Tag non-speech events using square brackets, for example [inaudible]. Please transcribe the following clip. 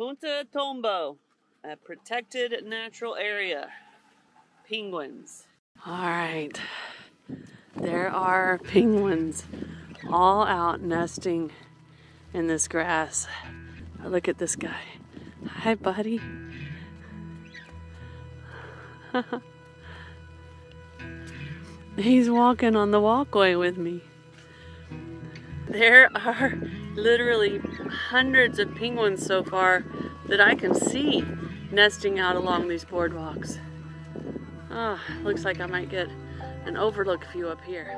Punta Tombo, a protected natural area. Penguins. All right, there are penguins all out nesting in this grass. Look at this guy. Hi, buddy. [laughs] He's walking on the walkway with me. There are literally hundreds of penguins so far that I can see nesting out along these boardwalks. Ah, oh, looks like I might get an overlook view up here.